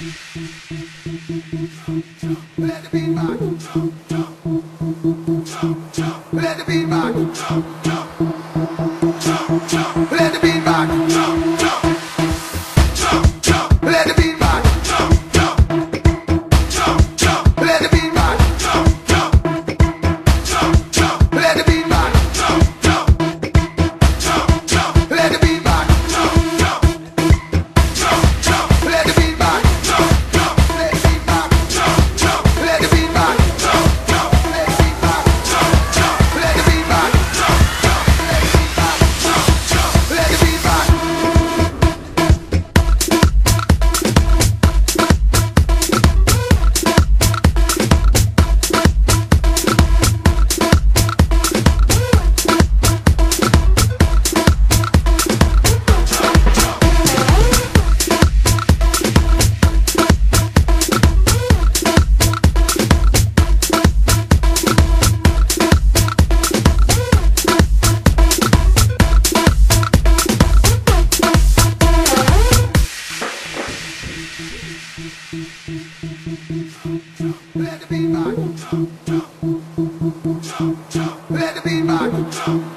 Let it be back. Let the beat rock.